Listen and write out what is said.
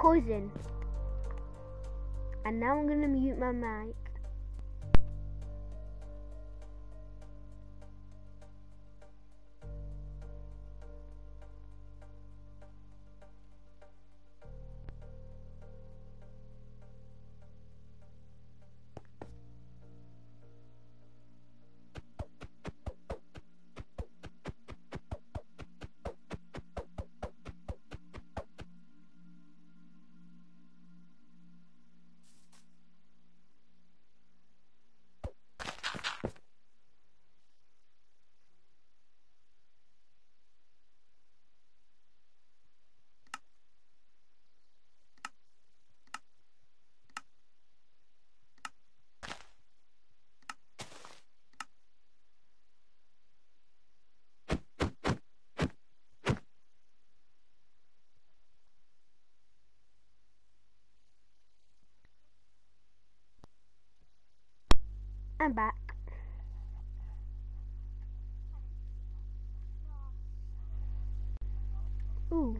cousin. And now I'm gonna mute my mic. I'm back. Ooh.